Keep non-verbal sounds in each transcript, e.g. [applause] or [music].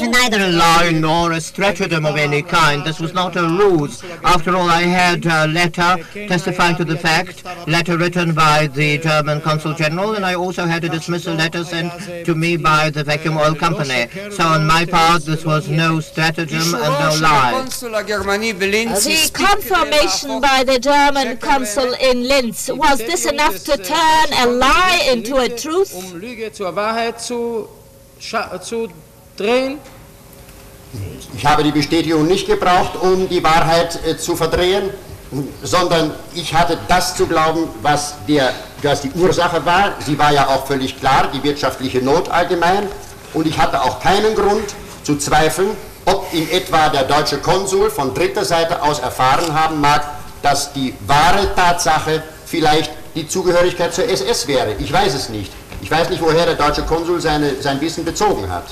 was neither a lie nor a stratagem of any kind. This was not a ruse. After all, I had a letter testifying to the fact, letter written by the German Consul General, and I also had a dismissal letter sent to me by the vacuum oil company. So on my part, this was no stratagem and no lie. The confirmation by the German consul in Linz, was this enough to turn a lie into a truth? Drehen. Ich habe die Bestätigung nicht gebraucht, um die Wahrheit äh, zu verdrehen, sondern ich hatte das zu glauben, was, der, was die Ursache war. Sie war ja auch völlig klar, die wirtschaftliche Not allgemein. Und ich hatte auch keinen Grund zu zweifeln, ob in etwa der deutsche Konsul von dritter Seite aus erfahren haben mag, dass die wahre Tatsache vielleicht die Zugehörigkeit zur SS wäre. Ich weiß es nicht. Ich weiß nicht, woher der deutsche Konsul seine, sein Wissen bezogen hat.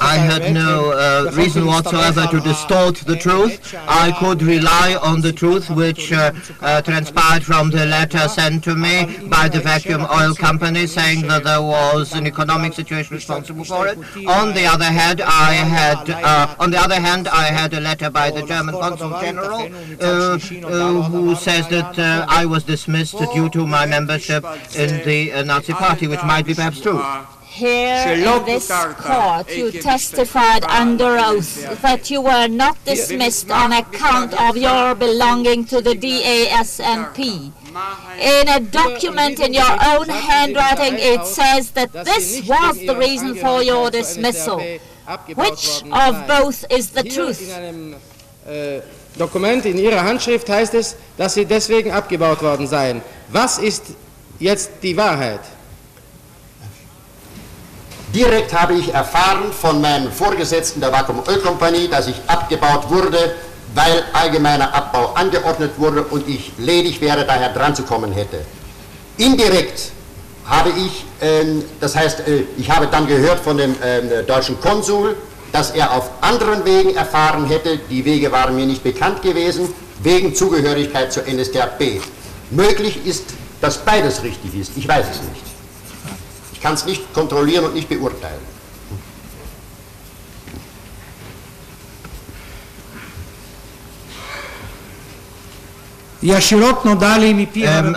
I had no uh, reason whatsoever to distort the truth. I could rely on the truth which uh, uh, transpired from the letter sent to me by the vacuum oil company saying that there was an economic situation responsible for it. On the other hand, I had uh, on the other hand I had a letter by the German consul general uh, uh, who says that uh, I was dismissed due to my membership in the Nazi party, which might be perhaps true. Here in this court, you testified under oath that you were not dismissed on account of your belonging to the DASNP. In a document in your own handwriting, it says that this was the reason for your dismissal. Which of both is the truth? äh, Dokument in Ihrer Handschrift heißt es, dass Sie deswegen abgebaut worden seien. Was ist jetzt die Wahrheit? Direkt habe ich erfahren von meinem Vorgesetzten der Vakuum Ölkompanie, dass ich abgebaut wurde, weil allgemeiner Abbau angeordnet wurde und ich ledig wäre, daher dran zu kommen hätte. Indirekt habe ich, ähm, das heißt, äh, ich habe dann gehört von dem ähm, deutschen Konsul, dass er auf anderen Wegen erfahren hätte, die Wege waren mir nicht bekannt gewesen, wegen Zugehörigkeit zur NSDAP. Möglich ist, dass beides richtig ist, ich weiß es nicht. Ich kann es nicht kontrollieren und nicht beurteilen. Um,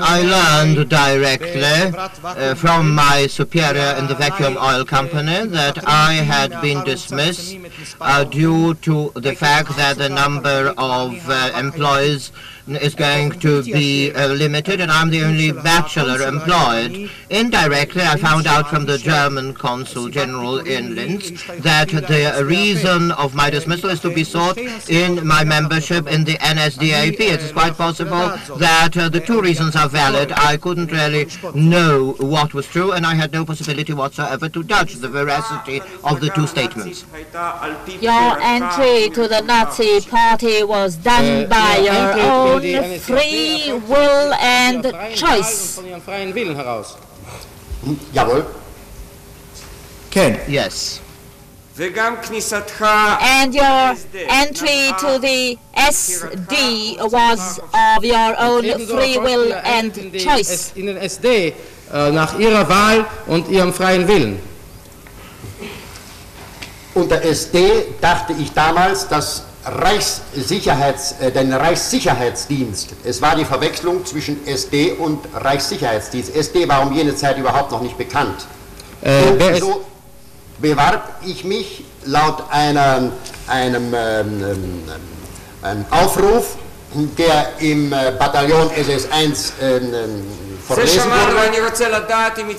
I learned directly uh, from my superior in the vacuum oil company that I had been dismissed uh, due to the fact that the number of uh, employees is going to be uh, limited and I'm the only bachelor employed. Indirectly, I found out from the German consul general in Linz that the reason of my dismissal is to be sought in my membership in the NSDAP. It is quite possible that uh, the two reasons are valid. I couldn't really know what was true and I had no possibility whatsoever to judge the veracity of the two statements. Your entry to the Nazi party was done by your in own free will and choice. Jawohl. Ken. Yes. And your entry to the SD was of your own free will and choice. In the SD äh, nach ihrer Wahl und ihrem freien Willen. Unter SD dachte ich damals, dass Reichssicherheits, äh, den Reichssicherheitsdienst, es war die Verwechslung zwischen SD und Reichssicherheitsdienst. SD war um jene Zeit überhaupt noch nicht bekannt. Äh, so bewarb ich mich laut einer, einem ähm, ähm, ähm, Aufruf, der im äh, Bataillon SS1 ähm,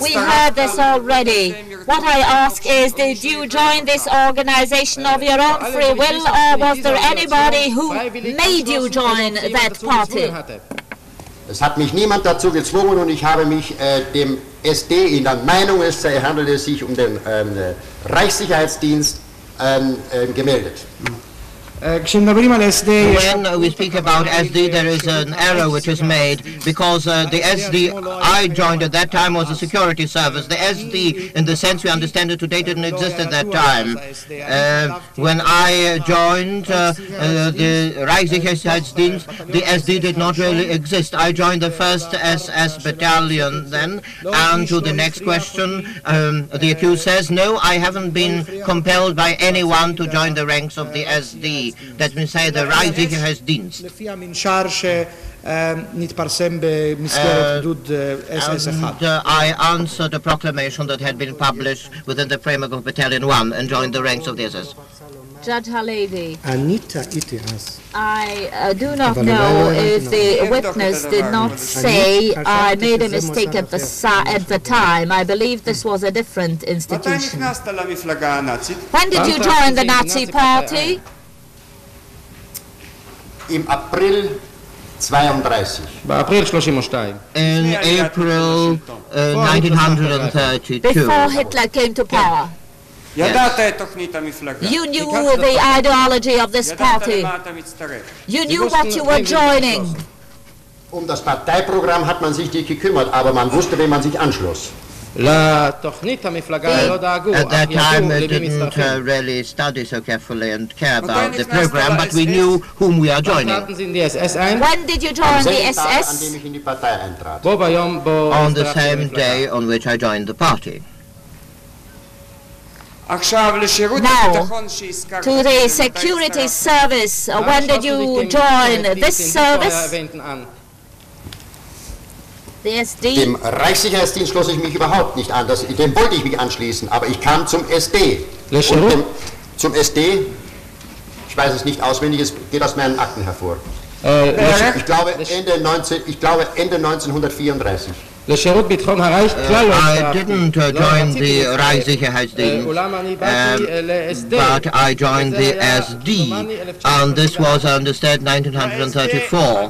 We heard this already. What I ask is, did you join this organization of your own free will, or was there anybody who made you join that party? Es hat mich niemand dazu gezwungen und ich habe mich äh, dem SD in der Meinung, es handelt sich um den ähm, Reichssicherheitsdienst, ähm, äh, gemeldet. Mhm. When we speak about SD, there is an error which is made because uh, the SD I joined at that time was a security service. The SD, in the sense we understand it today, didn't exist at that time. Uh, when I joined uh, uh the Reichssicherheitsdienst, the SD did not really exist. I joined the 1st SS Battalion then. And to the next question, um, the accused says, no, I haven't been compelled by anyone to join the ranks of the SD. That the Reichssicherheitsdienst. Uh, and, uh, I answered a proclamation that had been published within the framework of Battalion 1 and joined the ranks of the SS. Judge Halevi. I uh, do not know if the witness did not say I made a mistake at the, at the time. I believe this was a different institution. When did you join the Nazi party? im April 32. In April 1932. Äh, Before Hitler came to power. Yes. You knew the ideology of this party. You knew what you were joining. Um das Parteiprogramm hat man sich nicht gekümmert, aber man wusste, wem man sich anschloss. לתוכנית המפלגה לא דאגו, At אך that ידעו time, we למי didn't uh, מצטרפים. really study so carefully and care about the נכנסת program, but we ל-SS? knew whom we are joining. traten sie in die SS ein, When did you Am join the selben Tag, an dem SS? ich in die Partei eintrat. בו ביום בו On the הצטרפתי same למפלגה. day on which I joined the party. עכשיו לשירות Now, הביטחון שהזכרת. To the מתי security הצטרפת? service, uh, when did you join this service? SD? Dem Reichssicherheitsdienst schloss ich mich überhaupt nicht an. Das, dem wollte ich mich anschließen, aber ich kam zum SD. Le Und dem, zum SD, ich weiß es nicht auswendig, es geht aus meinen Akten hervor. Äh, Ich glaube Ende, 19, ich glaube Ende 1934. Uh, I didn't uh, join the Reichssicherheitsdienst, um, but I joined the SD, and this was, I understand, 1934.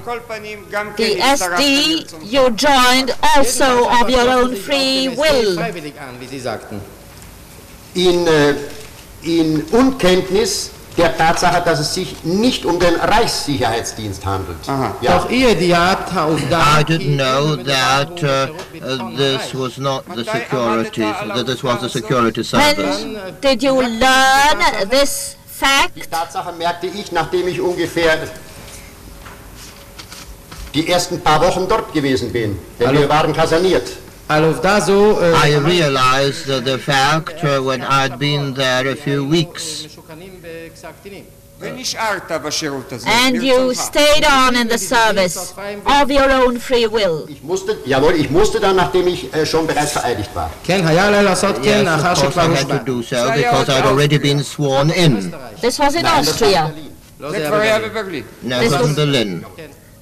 The SD you joined also of your own free will. In, uh, in Unkenntnis der Tatsache, dass es sich nicht um den Reichssicherheitsdienst handelt. Ja. I didn't know that uh, this was not the security, that this was the security service. When did you learn this fact? Die Tatsache merkte ich, nachdem ich ungefähr die ersten paar Wochen dort gewesen bin, denn Hallo. wir waren kaserniert. I realized the fact when I'd been there a few weeks. And you stayed on in the service of your own free will. Yes, of course I had to do so, because I'd already been sworn in. This was in Austria. No, this was in Berlin.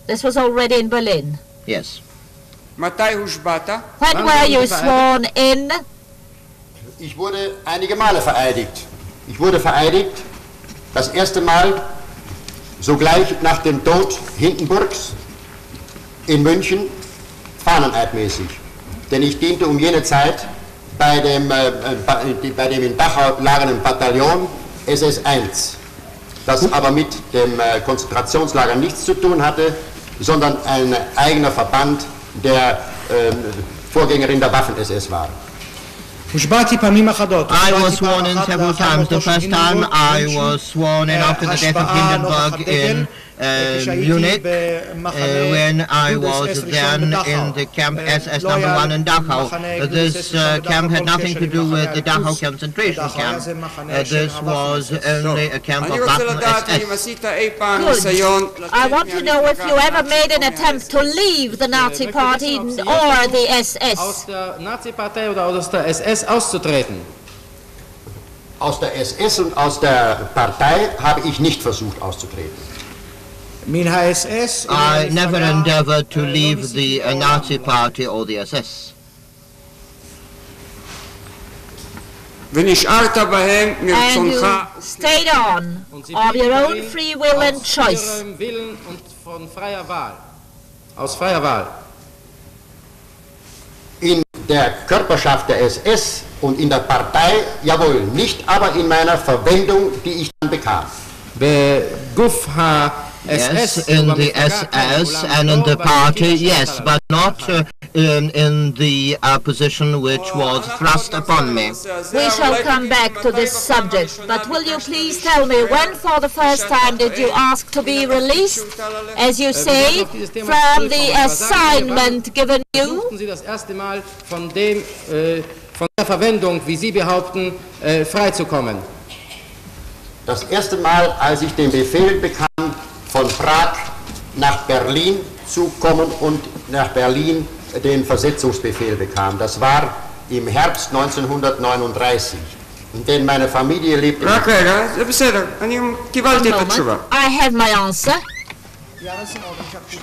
This was already in Berlin? Yes. When were you sworn in? Ich wurde einige Male vereidigt. Ich wurde vereidigt, das erste Mal sogleich nach dem Tod Hindenburgs in München, fahneneidmäßig. Denn ich diente um jene Zeit bei dem, äh, äh bei dem in Dachau lagernden Bataillon SS1, das aber mit dem äh, Konzentrationslager nichts zu tun hatte, sondern ein eigener Verband der ähm, Vorgängerin der Waffen-SS. I was sworn in several times. The first time I was sworn in after the death of Hindenburg in unit uh, when I was then in the camp SS number one in Dachau. This uh, camp had nothing to do with the Dachau concentration camp. Uh, this was only a camp of Baton SS. Good. I want to know if you ever made an attempt to leave the Nazi Party or the SS-Partei oder aus der SS auszutreten? Aus der SS und aus der Partei habe ich nicht versucht auszutreten. מן האס-אס. I never endeavored to leave the uh, Nazi party or the SS. ונשארת בהם And מרצונך you stayed on Und sie of your own blieben free will and aus choice. ihrem Willen und von freier Wahl. Aus freier Wahl. In der Körperschaft der SS und in der Partei, jawohl, nicht aber in meiner Verwendung, die ich dann bekam. בגוף ה-SS. Yes, in the SS and in the party, yes, but not uh, in, in the uh, position which was thrust upon me. We shall come back to this subject, but will you please tell me when for the first time did you ask to be released, as you say, from the assignment given you? Suchten Sie das erste Mal von, dem, äh, von der Verwendung, wie Sie behaupten, äh, freizukommen? Das erste Mal, als ich den Befehl bekam, von Prag nach Berlin zu kommen und nach Berlin den Versetzungsbefehl bekam. Das war im Herbst 1939. Und Denn meine Familie lebt... in Rockwell, I have my answer. יאללה, סמוך, אני חושב שזה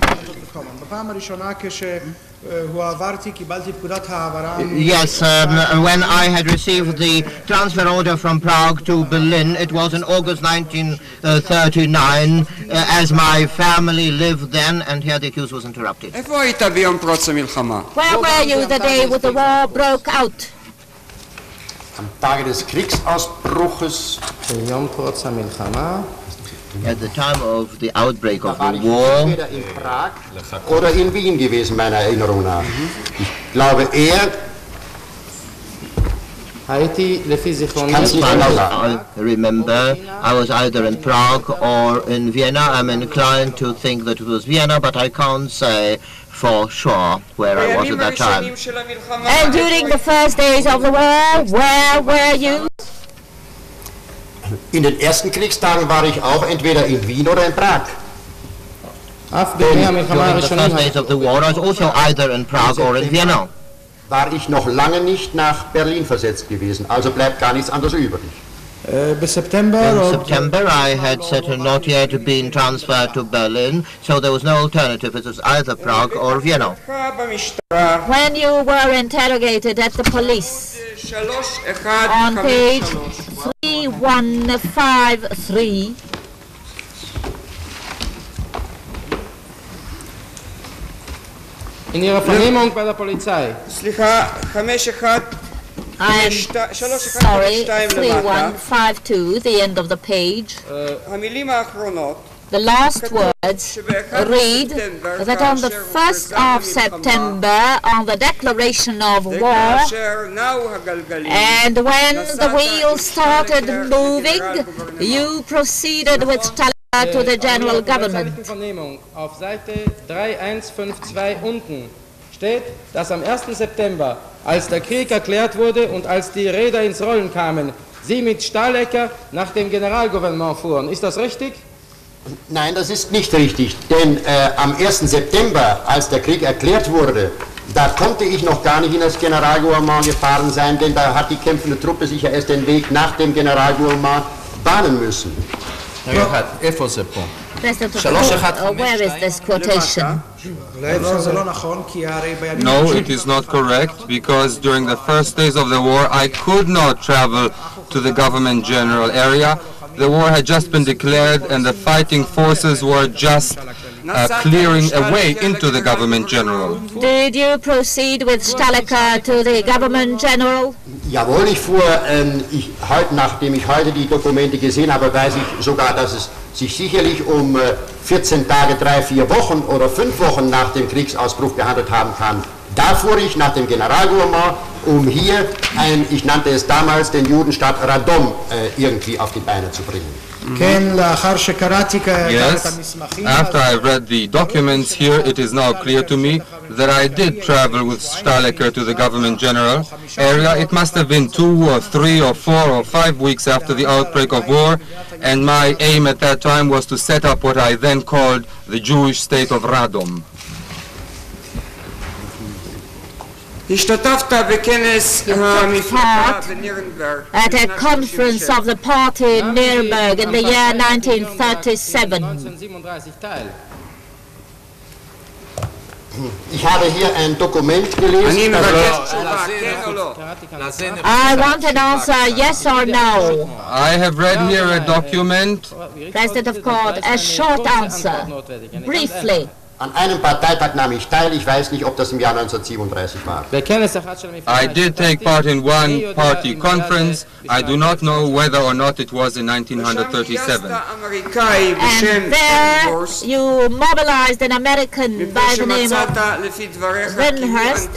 בקומן. בפעם הראשונה כשהועברתי, קיבלתי פקודת העברה. Yes, um, when I had received the transfer order from Prague to Berlin, it was in August 1939, uh, as my family lived then, and here the accused was interrupted. איפה היית ביום פרוץ המלחמה? Where were you the day when the war broke out? am Tage des Kriegsausbruches, יום פרוץ המלחמה. at the time of the outbreak of the war. In oder in Wien gewesen, meiner Erinnerung nach. Ich glaube er I remember I was either in Prague or in Vienna. I'm inclined to think that it was Vienna, but I can't say for sure where I was at that time. And during the first days of the war, where were you? In den ersten Kriegstagen war ich auch entweder in Wien oder in Prag. During the first days of the war, I was also either in Prague or in Vienna. War ich noch lange nicht nach Berlin versetzt gewesen, also bleibt gar nichts anderes übrig. In September, I had settled not yet been transferred to Berlin, so there was no alternative. It was either Prague or Vienna. When you were interrogated at the police, on page 3153 in. I'm sorry, 3152, the end of the page. The last words read that on the 1st of September, on the declaration of war, and when the wheel started moving, you proceeded with Talat to the general government. Auf Seite 3152 unten steht, dass am 1. September, als der Krieg erklärt wurde und als die Räder ins Rollen kamen, Sie mit Stahlecker nach dem Generalgouvernement fuhren. Ist das richtig? Nein, das ist nicht richtig, denn äh, am 1. September, als der Krieg erklärt wurde, da konnte ich noch gar nicht in das Generalgouvernement gefahren sein, denn da hat die kämpfende Truppe sich ja erst den Weg nach dem Generalgouvernement bahnen müssen. Uh, where is this quotation? No, it is not correct, because during the first days of the war I could not travel to the government general area The war had just been declared and the fighting forces were just uh, clearing a way into the government general. Did you proceed with Staliker to the government general? Jawohl, ich fuhr, ähm, ich, heute, nachdem ich heute die Dokumente gesehen habe, weiß ich sogar, dass es sich sicherlich um äh, 14 Tage, 3, 4 Wochen oder 5 Wochen nach dem Kriegsausbruch gehandelt haben kann. Da fuhr ich nach dem Generalgouvernement, um hier ein, ich nannte es damals, den Judenstaat Radom äh, irgendwie auf die Beine zu bringen. Yes, after I read the documents here, it is now clear to me that I did travel with Stalecker to the government general area. It must have been two or three or four or five weeks after the outbreak of war, and my aim at that time was to set up what I then called the Jewish state of Radom. At a conference of the party in Nuremberg in the year 1937. I want an answer, yes or no. I have read here a document. President of court, a short answer, briefly. An einem Parteitag nahm ich teil, ich weiß nicht, ob das im Jahr 1937 war. I did take part in one party conference. I do not know whether or not it was in 1937. And there you mobilized an American by the name of Wenhurst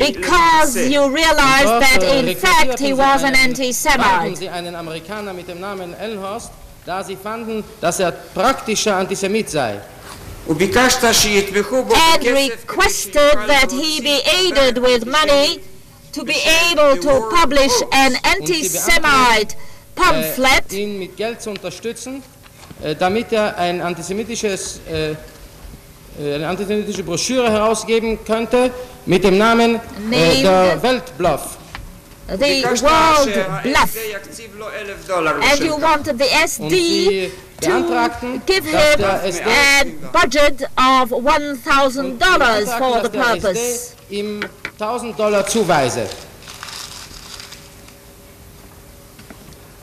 because you realized that in fact he was an anti-Semite. Sie einen Amerikaner mit dem Namen Elmhorst, da sie fanden, dass er praktischer Antisemit sei. And requested that he be aided with money to be able to publish an anti-Semite pamphlet. ihn mit Geld zu unterstützen, damit er ein antisemitisches, eine antisemitische Broschüre herausgeben könnte mit dem Namen der Weltbluff. the world bluff. And you wanted the SD to give him a budget of $1,000 for the purpose. Ihm 1000 Dollar zuweise.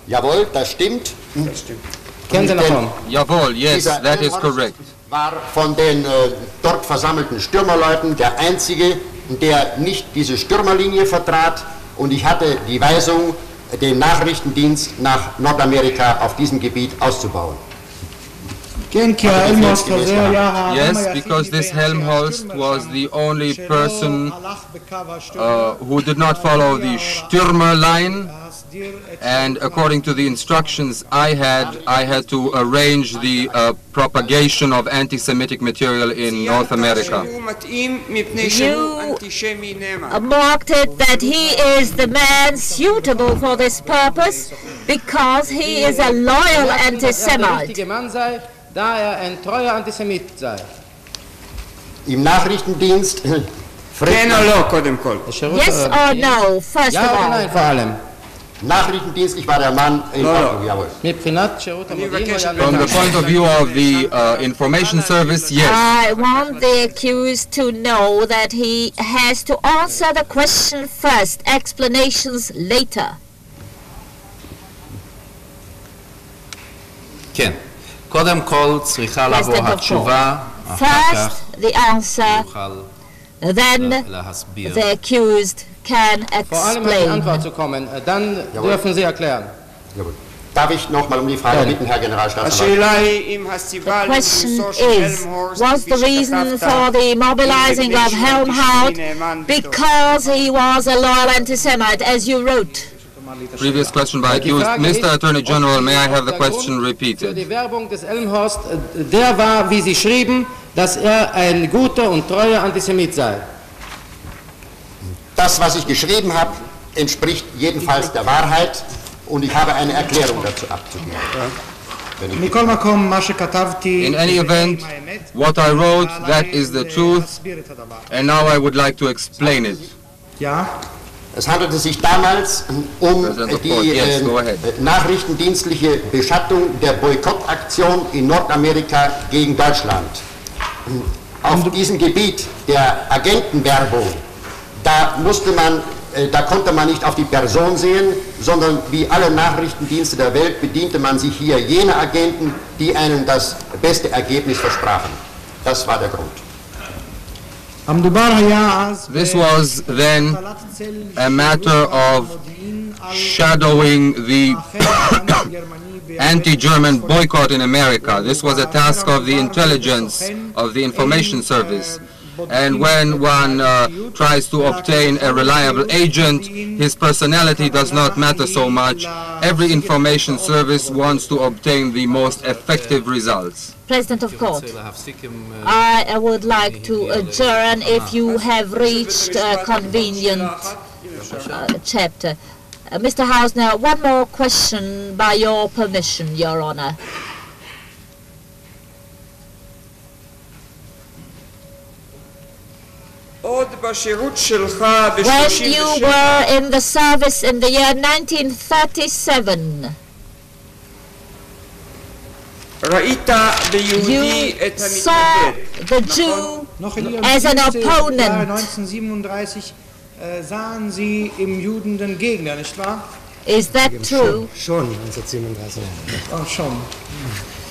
Jawohl, das stimmt. Kennen Sie davon? Jawohl, yes, that is correct. war von den äh, dort versammelten Stürmerleuten der einzige, der nicht diese Stürmerlinie vertrat. Und ich hatte die Weisung, den Nachrichtendienst nach Nordamerika auf diesem Gebiet auszubauen. Yes, because this Elmhurst was the only person uh, who did not follow the Stürmer line, and according to the instructions I had, I had to arrange the uh, propagation of anti-Semitic material in North America. You marked it that he is the man suitable for this purpose because he is a loyal anti-Semite. richtige Mann sei, da er ein treuer Antisemit sei. Im Nachrichtendienst fragt כן man- או לא, קודם כל. השירות Yes ה- or no, first Ja of oder all. nein vor allem? Nachrichtendienst, ich war der Mann in לא, לא. Ordnung, jawohl. מבחינת שירות המודיעין הוא מבקש היה From the לבד. point of view of the uh, information service, yes. I want the accused to know that he has to answer the question first, explanations later. כן. קודם כל צריכה לבוא התשובה, אחר כך יוכל then the accused can explain. Darf ich nochmal um die Frage bitten, Herr Generalstaatsanwalt? The question is, was the reason for the mobilizing of Elmhurst? Because he was a loyal anti-Semite, as you wrote? Previous question by accused. Mr. Attorney General, may I have the question repeated? Die Werbung des Elmhorst, der war, wie Sie schrieben, dass er ein guter und treuer Antisemit sei. Das, was ich geschrieben habe, entspricht jedenfalls der Wahrheit und ich habe eine Erklärung dazu abzugeben. In any event, what I wrote, that is the truth, and now I would like to explain it. Yeah. Es handelte sich damals um President of die yes, äh, go ahead. nachrichtendienstliche Beschattung der Boykottaktion in Nordamerika gegen Deutschland. Auf diesem Gebiet der Agentenwerbung, da musste man, äh, da konnte man nicht auf die Person sehen, sondern wie alle Nachrichtendienste der Welt bediente man sich hier jener Agenten, die einen das beste Ergebnis versprachen. Das war der Grund. This was then a matter of shadowing the [coughs] anti-German boycott in America. This was a task of the intelligence, of the information service. And when one uh, tries to obtain a reliable agent, his personality does not matter so much. Every information service wants to obtain the most effective results. President of Court, I would like to adjourn if you have reached a convenient uh, chapter. Uh, Mr. Hausner, one more question by your permission, Your Honor. When you were in the service in the year 1937, You saw the Jew as an opponent. Äh, sahen Sie im Juden den Gegner, nicht wahr? Is that true? Schon, also 1937. Oh, schon.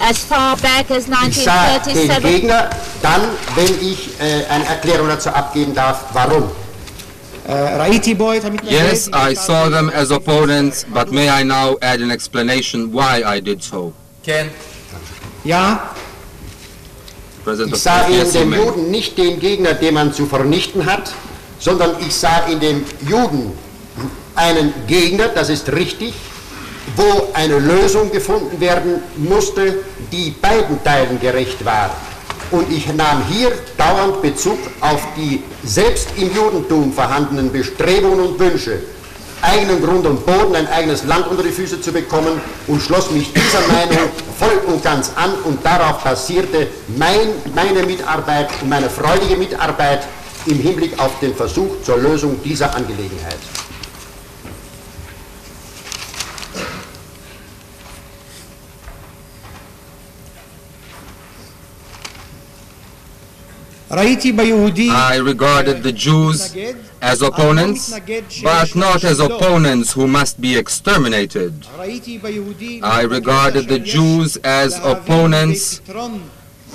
As far back as 1937. Ich sah den Gegner dann, wenn ich äh, eine Erklärung dazu abgeben darf, warum. Äh, yes, I saw them as opponents, but may I now add an explanation why I did so? Ken. Ja, Ich sah in dem. Juden nicht den Gegner, den man zu vernichten hat, sondern ich sah in dem Juden einen Gegner, das ist richtig, wo eine Lösung gefunden werden musste, die beiden Teilen gerecht war. Und ich nahm hier dauernd Bezug auf die selbst im Judentum vorhandenen Bestrebungen und Wünsche, eigenen Grund und Boden, ein eigenes Land unter die Füße zu bekommen und schloss mich dieser Meinung voll und ganz an und darauf basierte mein, meine Mitarbeit und meine freudige Mitarbeit im Hinblick auf den Versuch zur Lösung dieser Angelegenheit. I regarded the Jews as opponents, but not as opponents who must be exterminated. I regarded the Jews as opponents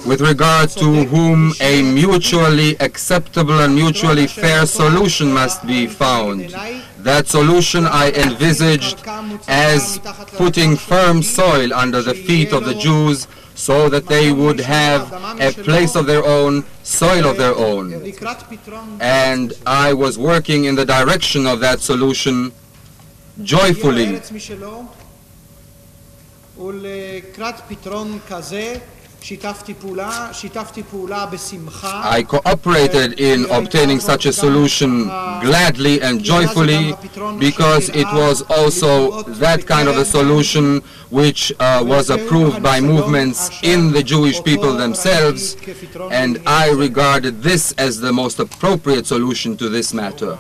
with regard to whom a mutually acceptable and mutually fair solution must be found. That solution I envisaged as putting firm soil under the feet of the Jews so that they would have a place of their own, soil of their own. And I was working in the direction of that solution joyfully. I cooperated in obtaining such a solution gladly and joyfully because it was also that kind of a solution which uh, was approved by movements in the Jewish people themselves and I regarded this as the most appropriate solution to this matter.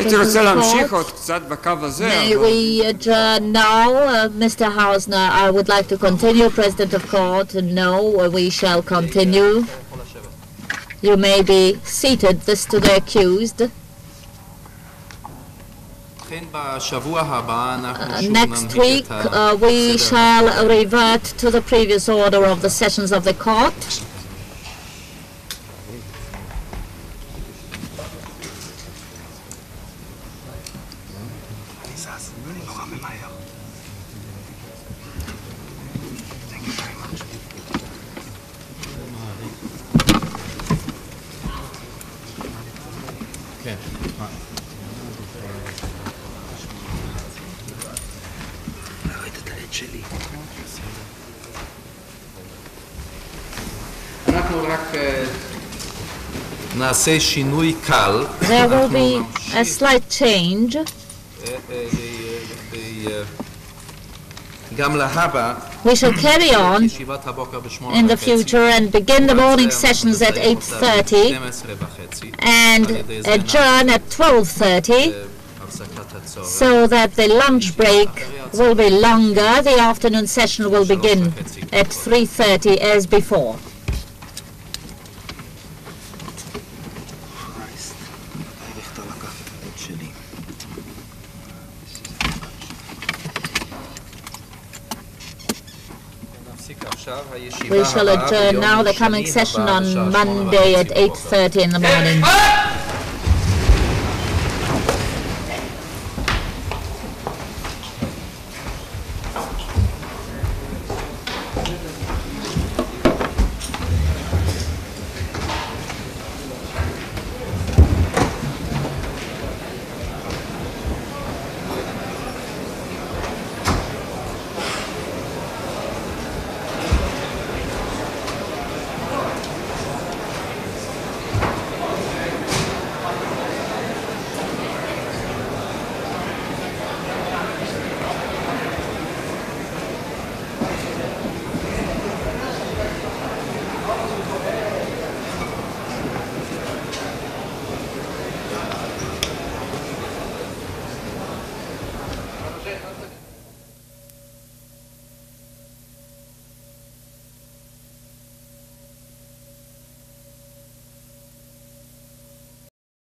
אפשר לעמוד כאן? הייתי רוצה להמשיך עוד קצת בקו הזה, May אבל we adjourn now, uh, Mr. Hausner? I would like to continue, President of Court. No, uh, we shall continue. You may be seated, this to the accused. ובכן, בשבוע הבא אנחנו Uh, שוב next ננהיג week, את uh, we הסדר. shall revert to the previous order of the sessions of the court. כן. אנחנו רק אה, נעשה שינוי קל. There will אנחנו be a נמשיך, slight change. We shall carry [clears throat] on in the future and begin the morning sessions at 8.30 and adjourn at 12.30 so that the lunch break will be longer. The afternoon session will begin at 3.30 as before. We shall adjourn now. the coming session on Monday at 8.30 in the morning.